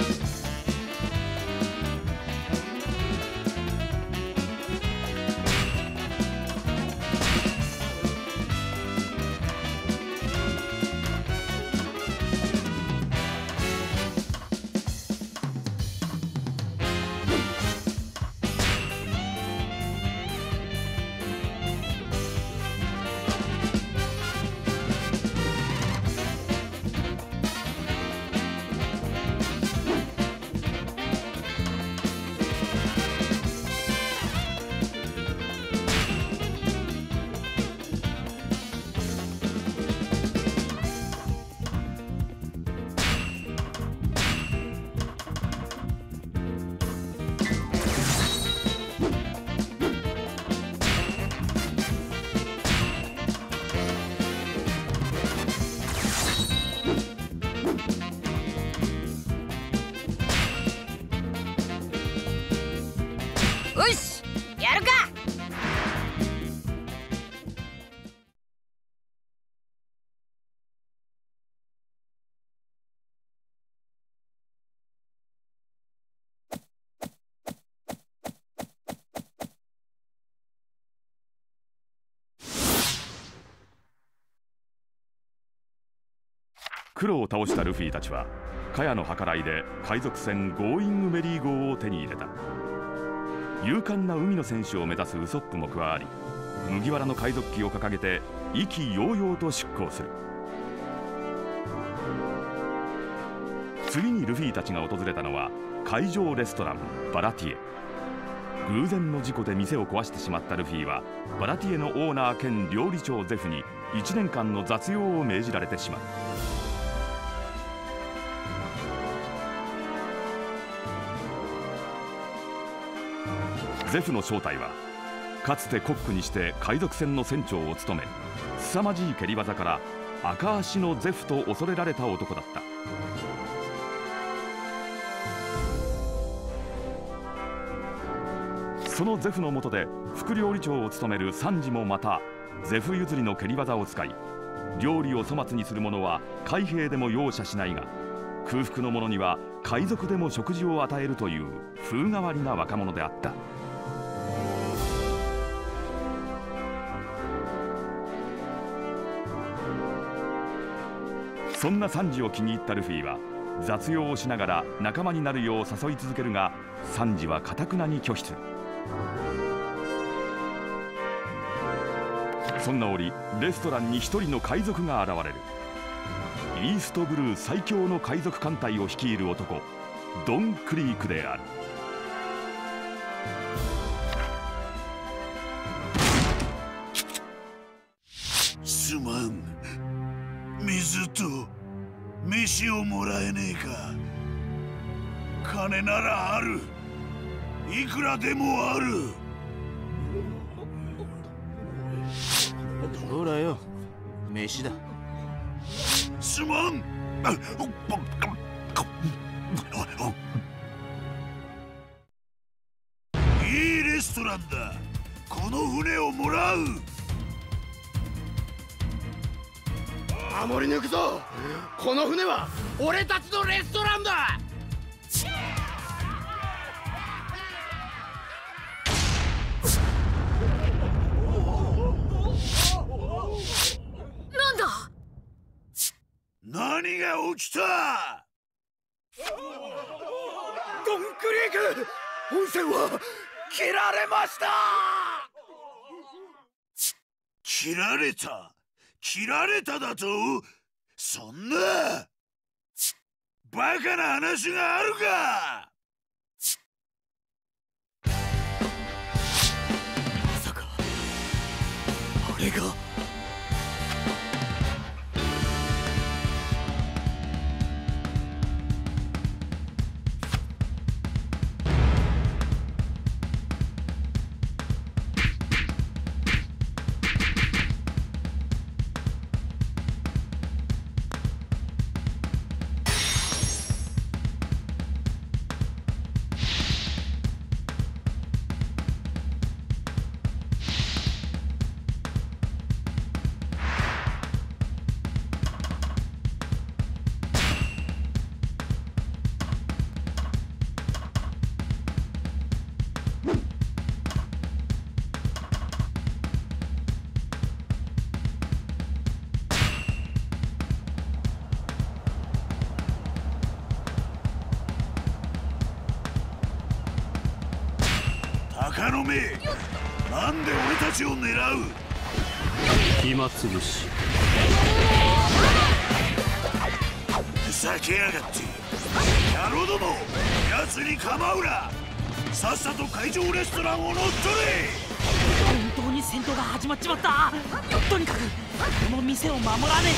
Bye. クロを倒したルフィたちはカヤの計らいで海賊船ゴーイングメリー号を手に入れた。勇敢な海の戦士を目指すウソップも加わり麦わらの海賊旗を掲げて意気揚々と出港する。次にルフィたちが訪れたのは海上レストランバラティエ。偶然の事故で店を壊してしまったルフィはバラティエのオーナー兼料理長ゼフに1年間の雑用を命じられてしまう。ゼフの正体はかつてコックにして海賊船の船長を務め凄まじい蹴り技から赤足のゼフと恐れられた男だったそのゼフの下で副料理長を務めるサンジもまたゼフ譲りの蹴り技を使い料理を粗末にする者は海兵でも容赦しないが空腹の者には海賊でも食事を与えるという風変わりな若者であった。そんなサンジを気に入ったルフィは雑用をしながら仲間になるよう誘い続けるがサンジはかたくなに拒否する。そんな折レストランに一人の海賊が現れる。イーストブルー最強の海賊艦隊を率いる男ドン・クリークである。と飯をもらえねえか。金ならある。いくらでもある。ほらよ。飯だ。すまん。いいレストランだ。この船をもらう守り抜くぞ。この船は俺たちのレストランだ。なんだ？何が起きた？ドンクリーク温泉は切られました！切られた？切られただと？そんな。バカな話があるか？まさかあれが？カの目なんで俺たちを狙う？暇つぶし。ふざけやがって。野郎ども奴に構うな。さっさと会場レストランを乗っ取れ。本当に戦闘が始まっちまった。とにかくこの店を守らね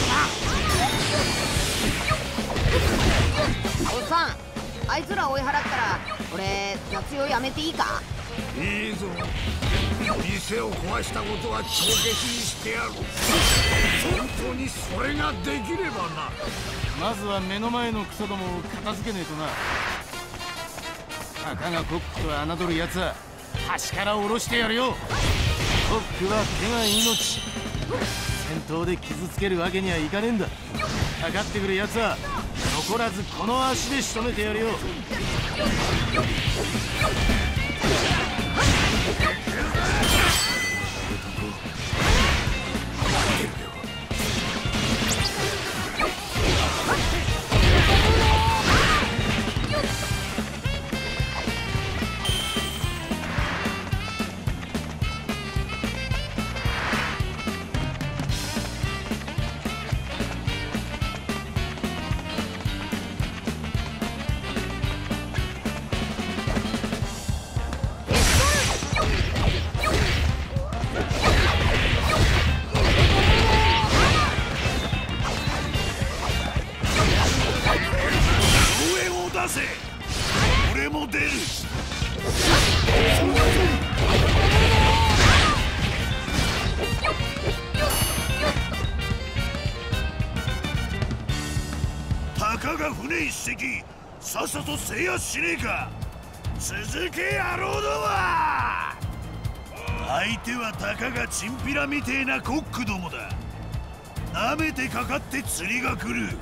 おっさんあいつら追い払ったら俺雑用やめていいか？いいぞ。店を壊したことは帳消しにしてやる本当にそれができればな。まずは目の前のクソどもを片付けねえとな。たかがコックを侮る奴は端から下ろしてやるよ。コックは手が命。戦闘で傷つけるわけにはいかねえんだ。かかってくる奴は残らずこの足で仕留めてやるよ。さっさと制圧しねえか。続け野郎ども相手はたかがチンピラみてえなコックどもだ。なめてかかって釣りが来る。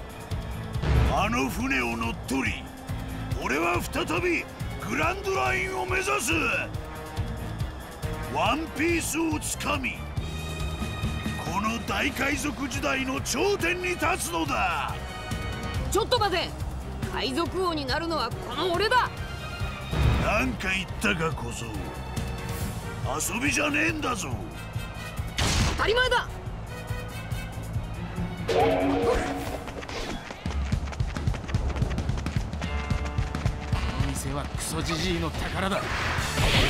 あの船を乗っ取り俺は再びグランドラインを目指す。ワンピースをつかみこの大海賊時代の頂点に立つのだ。ちょっと待て。海賊王になるのはこの俺だ。なんか言ったか小僧。遊びじゃねえんだぞ。当たり前だ。この店はクソじじいの宝だ。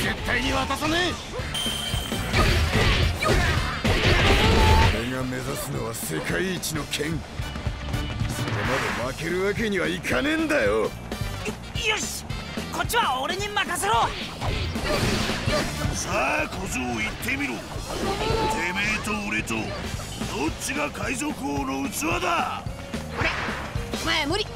絶対に渡さね俺が目指すのは世界一の剣まで負けるわけにはいかねえんだよ。よしこっちは俺に任せろ。さあ小僧言ってみろ。てめえと俺とどっちが海賊王の器だ。俺お前無理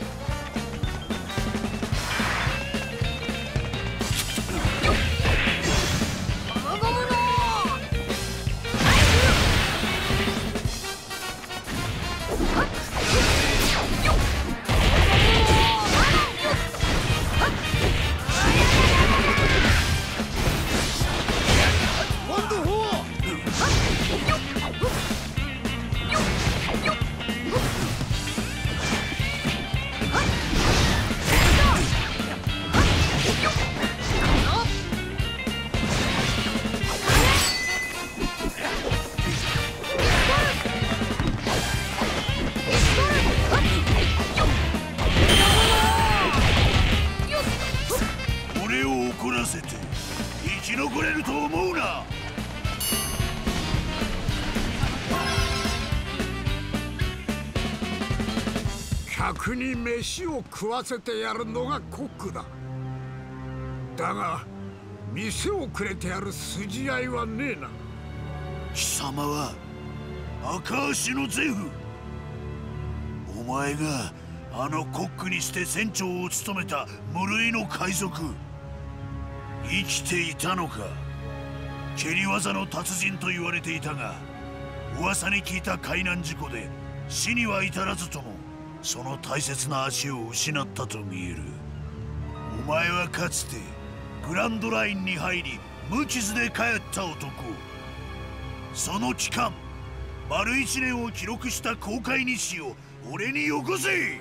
飯を食わせてやるのがコックだ。だが店をくれてやる筋合いはねえな。貴様は赤足のゼフ。お前があのコックにして船長を務めた無類の海賊。生きていたのか。蹴り技の達人と言われていたが噂に聞いた海難事故で死には至らずともその大切な足を失ったと見える。お前はかつてグランドラインに入り無傷で帰った男。その期間丸一年を記録した航海日誌を俺によこせ。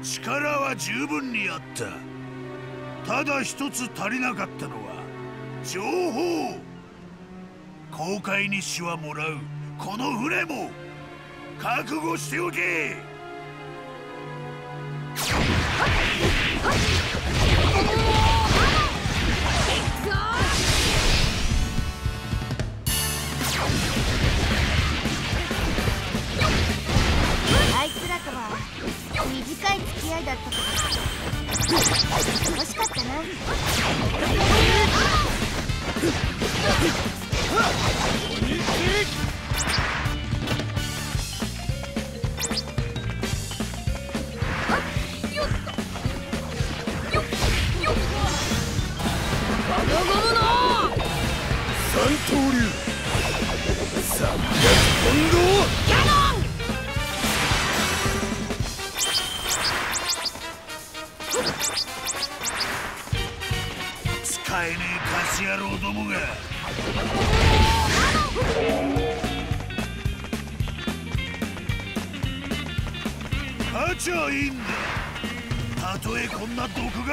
力は十分にあった。ただ一つ足りなかったのは情報。航海日誌はもらうこの船も。覚悟しておけ。短い付き合いだったけど楽しかったな。三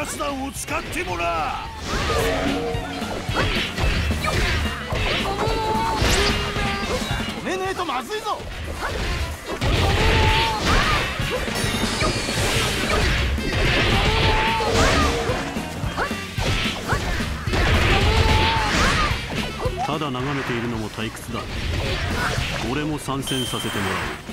な毒ガス弾を使ってもな止めねえとまずいぞ。ただ眺めているのも退屈だ。俺も参戦させてもらう。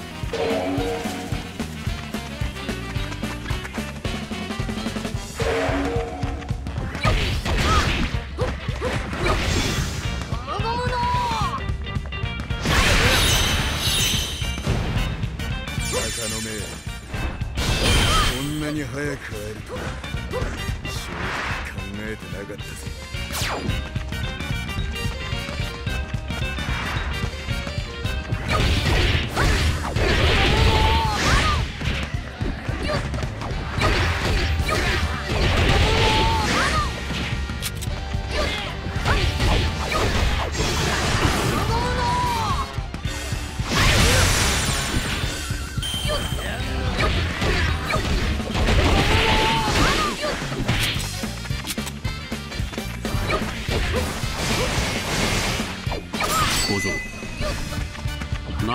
なに早く会えるとは正直考えてなかったぜ。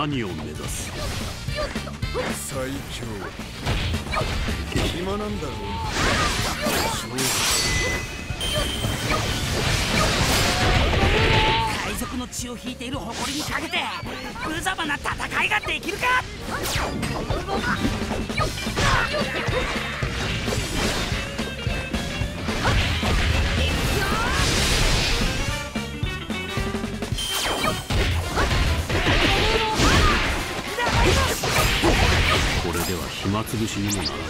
何を暇つぶしにもならない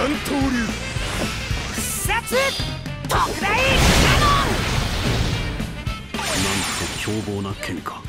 三刀流。殺特大なんと凶暴な剣か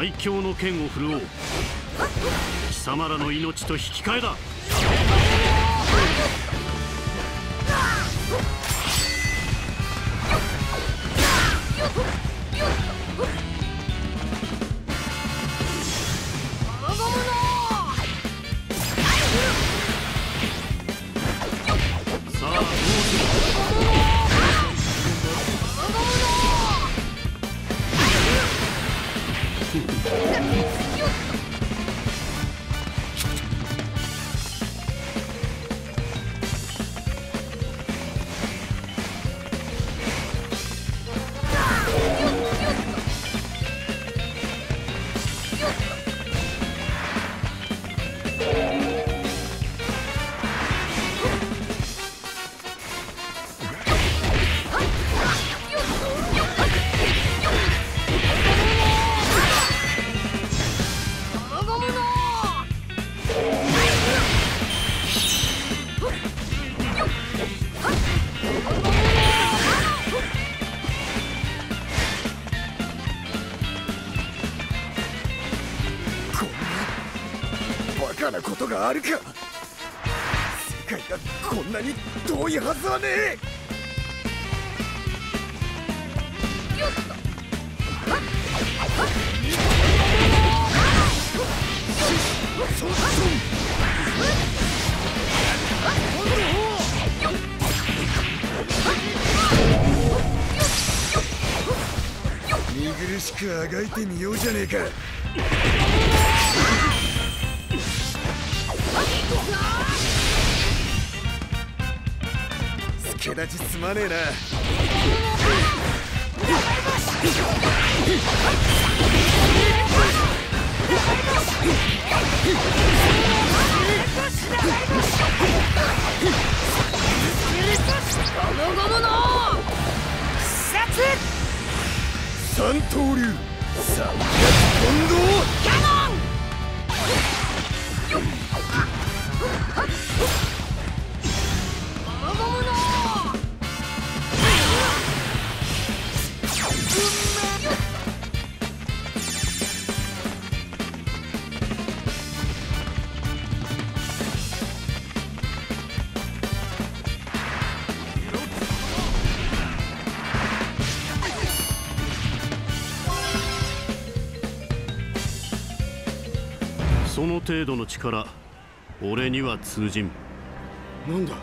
最強の剣を振るおう。貴様らの命と引き換えだ。ことがあるか。世界がこんなに遠いはずはねえ。見苦しくあがいてみようじゃねえか助立ちすまねえな。三刀流。三百本堂程度の力俺には通じん。なんだ？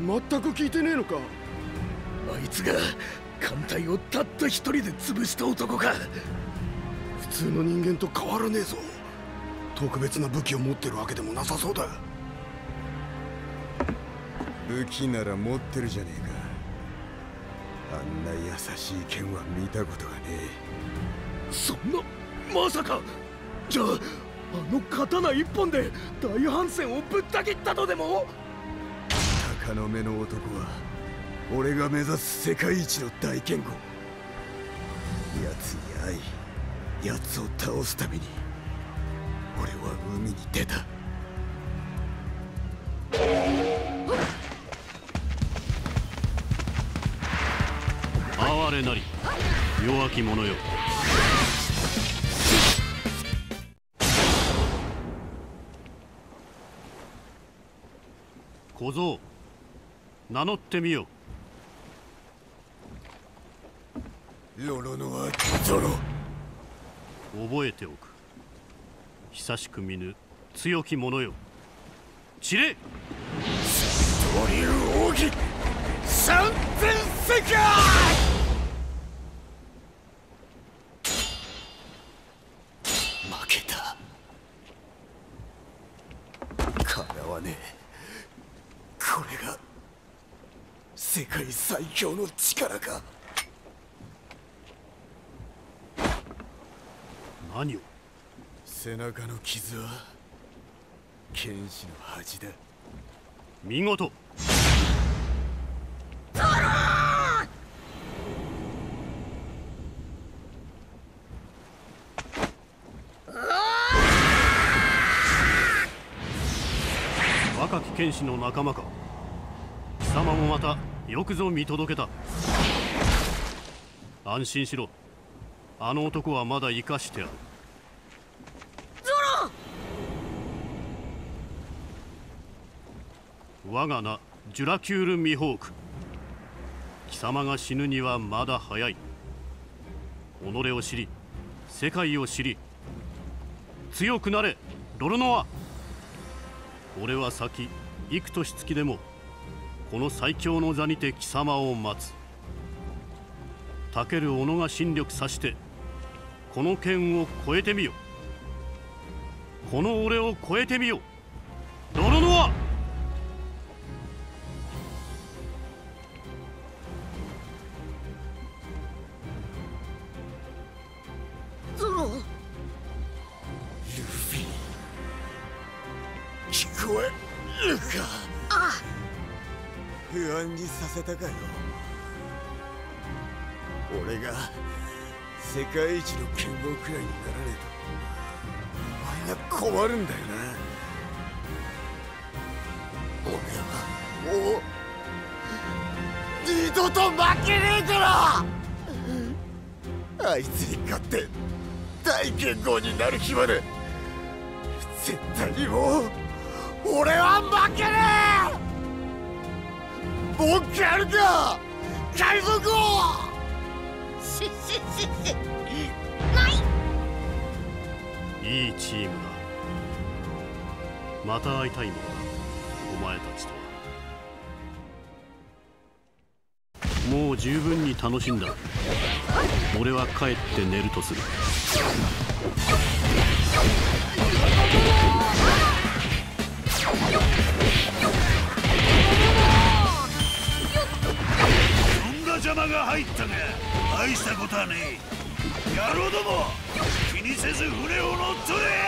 全く聞いてねえのか？あいつが艦隊をたった一人で潰した男か。普通の人間と変わらねえぞ。特別な武器を持ってるわけでもなさそうだ。武器なら持ってるじゃねえか。あんな優しい剣は見たことがねそんなまさか。じゃああの刀一本で大反戦をぶった切ったとでも？え鷹の目の男は俺が目指す世界一の大剣豪。奴に会い奴を倒すために俺は海に出た。哀れなり弱き者よ小僧。名乗ってみよロロノアゾロ覚えておく。久しく見ぬ強き者よ。散れ。ドリル奥義三千世界負けたかなわねえこれが世界最強の力か？何を？背中の傷は？剣士の恥だ。見事。若き剣士の仲間か。貴様もまたよくぞ見届けた。安心しろ。あの男はまだ生かしてある。ゾロ我が名ジュラキュール・ミホーク。貴様が死ぬにはまだ早い。己を知り世界を知り。強くなれロルノア！俺は先幾年月でもこの最強の座にて貴様を待つ。たける己が心力さしてこの剣を超えてみよ。この俺を超えてみよ。ロノア一の剣豪くらいにならねえとお前が困るんだよな俺はもう二度と負けねえからあいつに勝って大剣豪になる日まで絶対にもう俺は負けねえボッキャルか海賊王ししししいいチームだ。また会いたいものだ。お前たちとはもう十分に楽しんだ。俺は帰って寝るとする。そんな邪魔が入ったが大したことはねえ野郎どもせず船を乗っ取れ。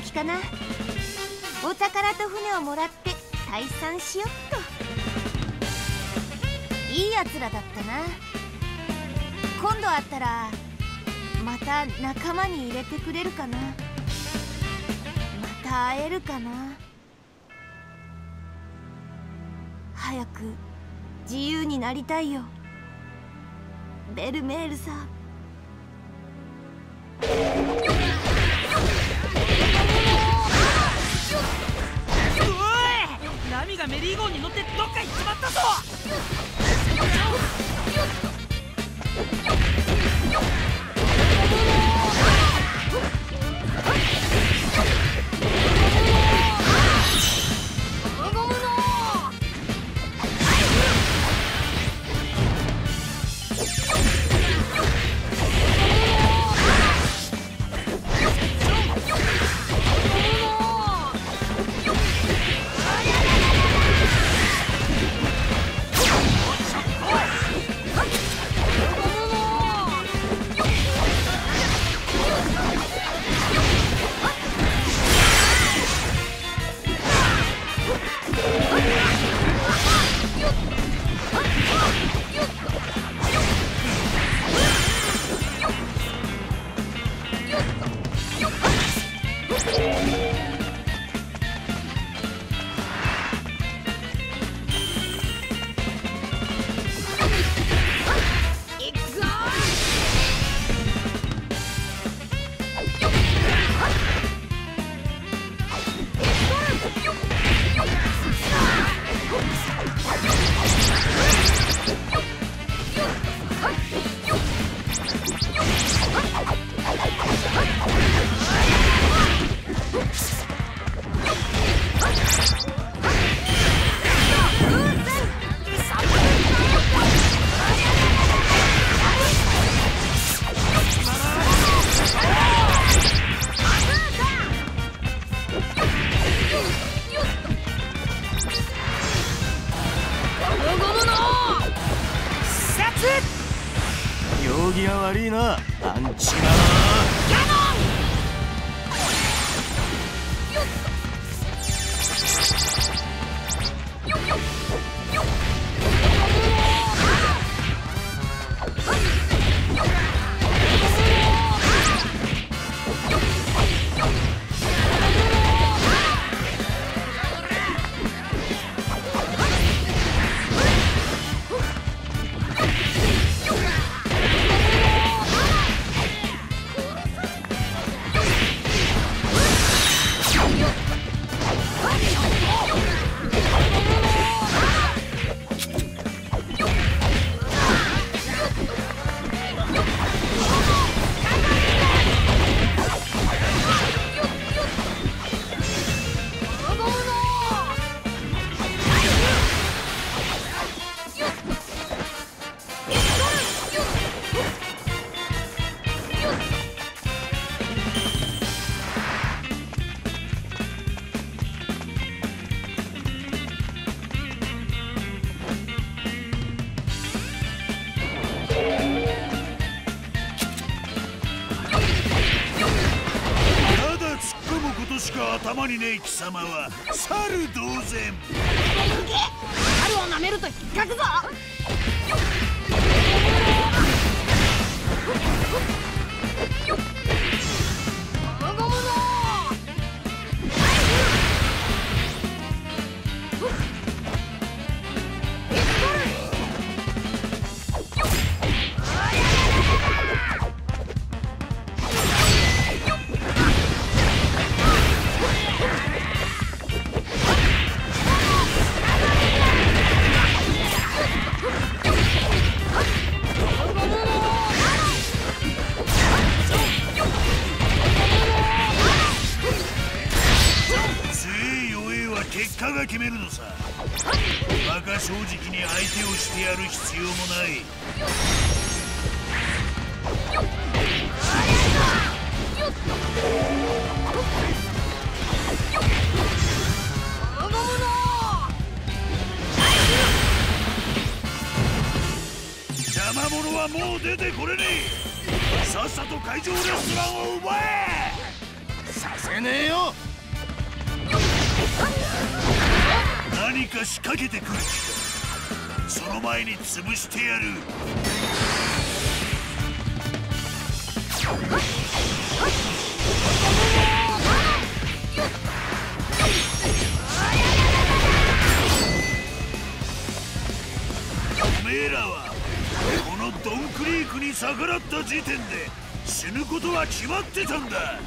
時かな。お宝と船をもらって退散しよっと。いいやつらだったな。今度会ったらまた仲間に入れてくれるかな。また会えるかな。早く自由になりたいよ。ベルメールさん。様は猿同然。出てこれねえ。さっさと会場レストランを奪え。させねえよ。何か仕掛けてくる。その前に潰してやるンクリークに逆らった時点で死ぬことは決まってたんだ。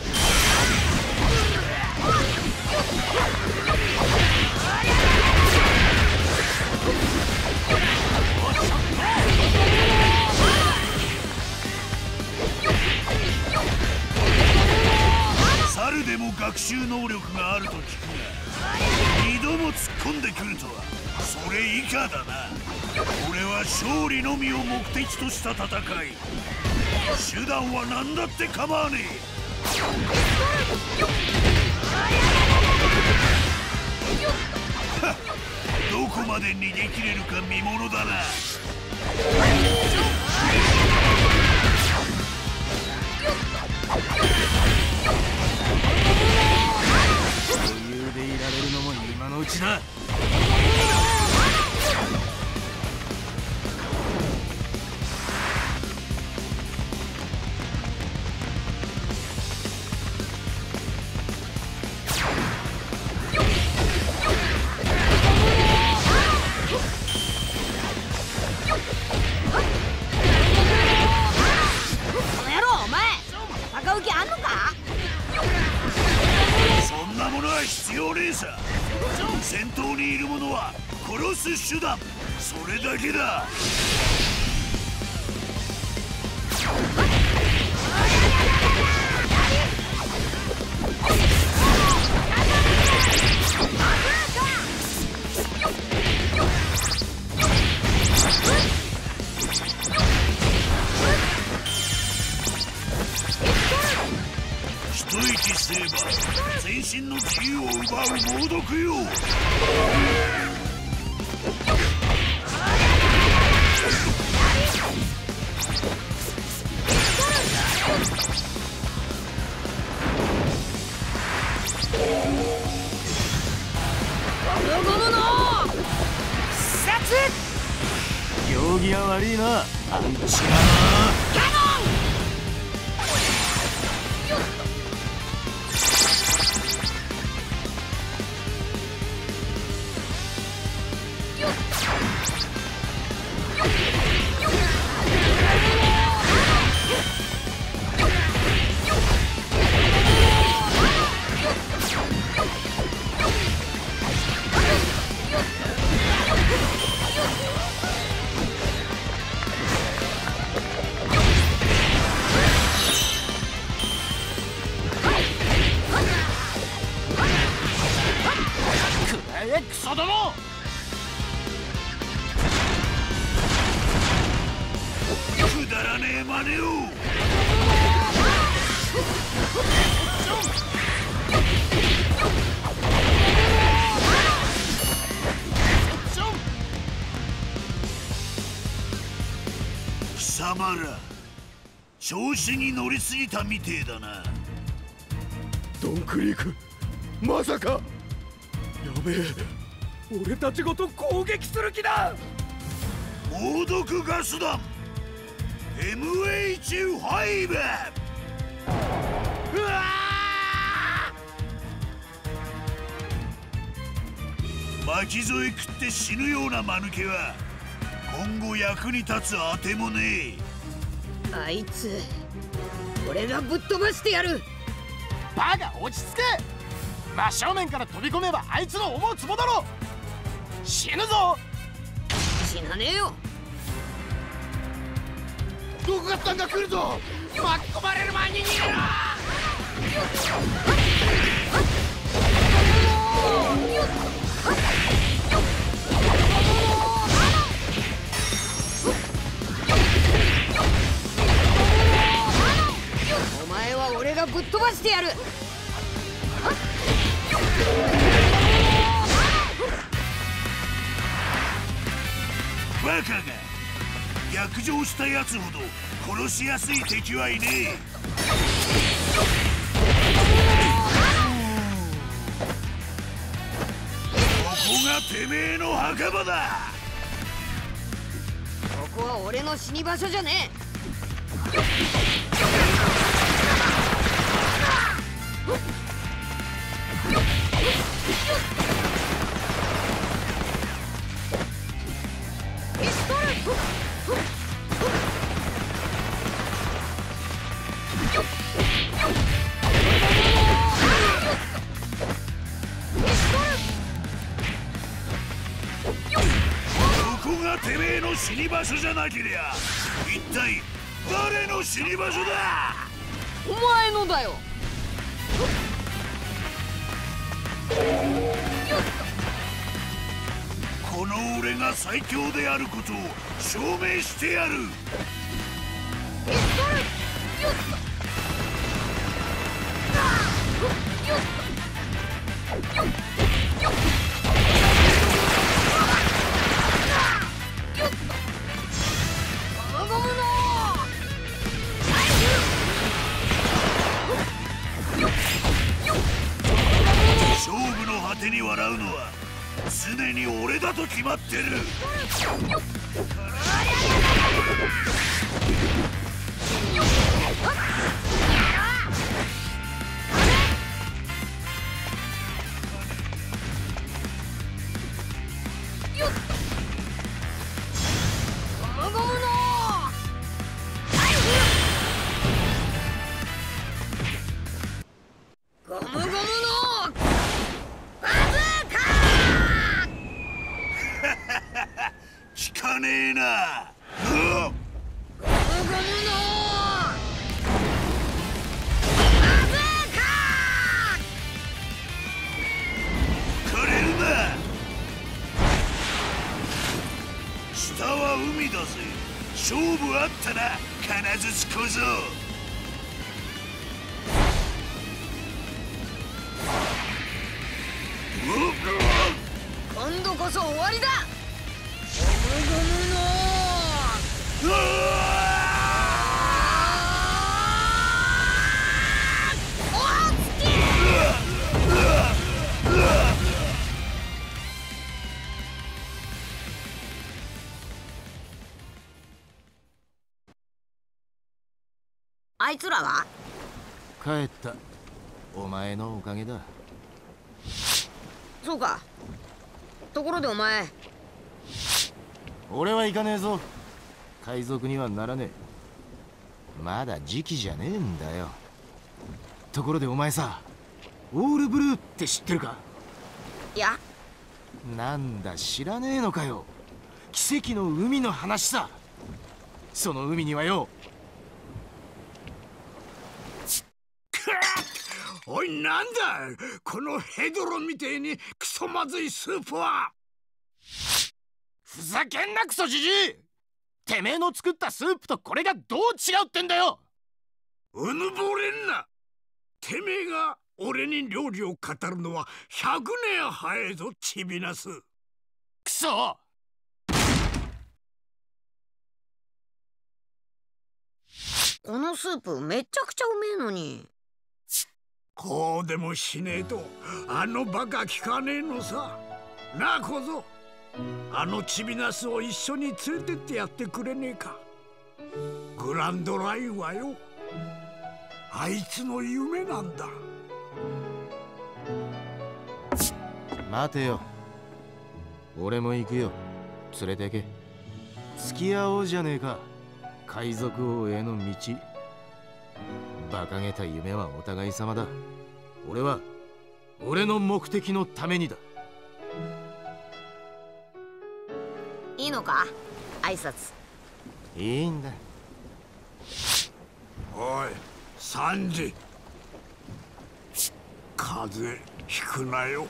猿でも学習能力があると聞くが二度も突っ込んでくるとはそれ以下だな。勝利のみを目的とした戦い。手段は何だって構わねえ。どこまで逃げ切れるか見ものだな。余裕でいられるのも今のうちだ。あんのか？そんなものは必要ねえさ。先頭にいる者は殺す手段。それだけだ一息すれば全身の自由を奪う猛毒よ。行儀は悪いな。あんちが調子に乗りすぎたみてえだな。ドンクリークまさか。やべえ。俺たちごと攻撃する気だ。猛毒ガス弾。MH5 うわ巻き添え食って死ぬような間抜けは今後役に立つあてもねあいつ俺がぶっ飛ばしてやる。バカ落ち着け。真正面から飛び込めばあいつの思うつぼだろ。死ぬぞ。死なねえよ。毒ガス弾が来るぞ。巻き込まれる前に逃げろ俺がぶっ飛ばしてやる。バカが逆上したやつほど殺しやすい敵はいねえ。ここがてめえの墓場だ。ここは俺の死に場所じゃねえてめえの死に場所じゃなけりゃ一体誰の死に場所だ？お前のだよ。この俺が最強であることを証明してやる。ってる。帰った。お前のおかげだ。そうか。ところでお前。俺は行かねえぞ。海賊にはならねえ。まだ時期じゃねえんだよ。ところでお前さオールブルーって知ってるか？いや。なんだ知らねえのかよ。奇跡の海の話さ。その海にはよおいなんだこのヘドロみてえにクソまずいスープは。ふざけんなクソじじい！てめえの作ったスープとこれがどう違うってんだよ！うぬぼれんな。てめえが俺に料理を語るのは100年早いぞチビナスクソこのスープめちゃくちゃうめえのにこうでもしねえとあのバカ聞かねえのさ。なあ小僧。あのチビナスを一緒に連れてってやってくれねえか。グランドラインはよ。あいつの夢なんだ。待てよ。俺も行くよ。連れてけ。付き合おうじゃねえか。海賊王への道。馬鹿げた夢はお互い様だ。俺は俺の目的のためにだ。いいのか？挨拶。いいんだ。おいサンジ。風邪ひくなよ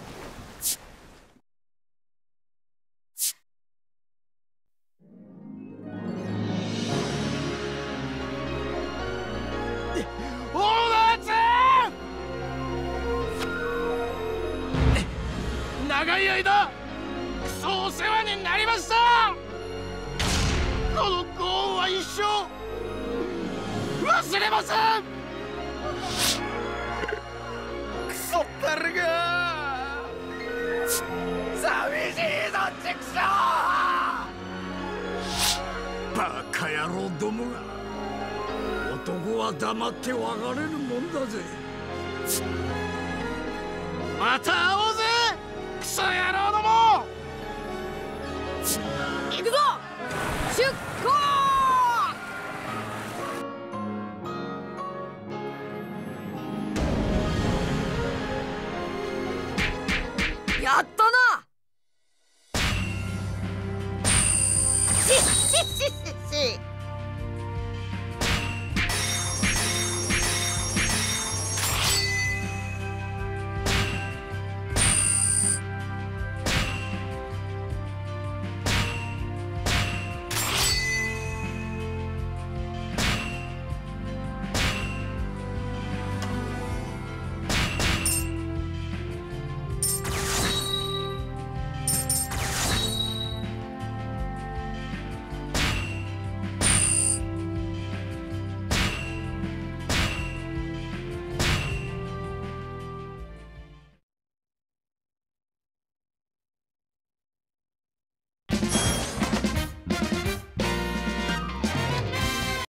黙って別れるもんだぜ。また会おうぜクソ野郎ども。行くぞ。出航